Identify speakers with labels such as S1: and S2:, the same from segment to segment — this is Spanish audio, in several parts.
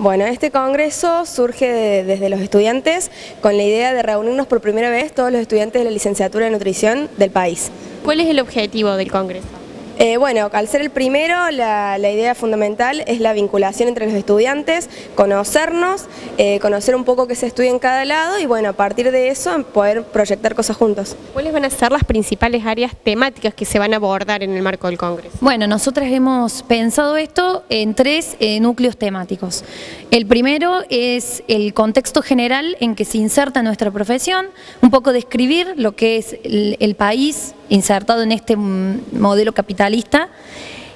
S1: Bueno, este congreso surge desde los estudiantes con la idea de reunirnos por primera vez todos los estudiantes de la licenciatura de nutrición del país.
S2: ¿Cuál es el objetivo del congreso?
S1: Eh, bueno, al ser el primero, la, idea fundamental es la vinculación entre los estudiantes, conocernos, eh, conocer un poco qué se estudia en cada lado y bueno, a partir de eso poder proyectar cosas juntos.
S2: ¿Cuáles van a ser las principales áreas temáticas que se van a abordar en el marco del Congreso?
S3: Bueno, nosotras hemos pensado esto en tres eh, núcleos temáticos. El primero es el contexto general en que se inserta nuestra profesión, un poco describir lo que es el país insertado en este modelo capitalista.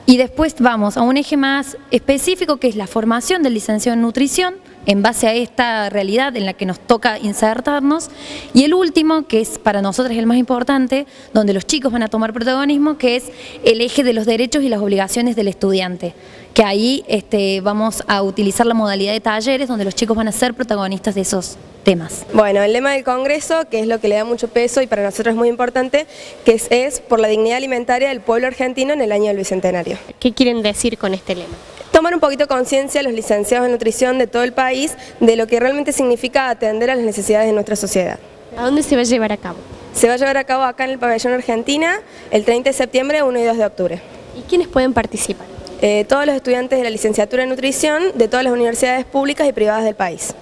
S3: Y después vamos a un eje más específico que es la formación del licenciado en nutrición en base a esta realidad en la que nos toca insertarnos. Y el último, que es para nosotros el más importante, donde los chicos van a tomar protagonismo, que es el eje de los derechos y las obligaciones del estudiante. Que ahí este, vamos a utilizar la modalidad de talleres donde los chicos van a ser protagonistas de esos temas.
S1: Bueno, el lema del Congreso, que es lo que le da mucho peso y para nosotros es muy importante, que es, por la dignidad alimentaria del pueblo argentino en el año del Bicentenario.
S2: ¿Qué quieren decir con este lema?
S1: Tomar un poquito conciencia los licenciados en nutrición de todo el país de lo que realmente significa atender a las necesidades de nuestra sociedad.
S2: ¿A dónde se va a llevar a cabo?
S1: Se va a llevar a cabo acá en el pabellón Argentina el 30 de septiembre, 1 y 2 de octubre.
S2: ¿Y quiénes pueden participar?
S1: Eh, todos los estudiantes de la licenciatura en nutrición de todas las universidades públicas y privadas del país.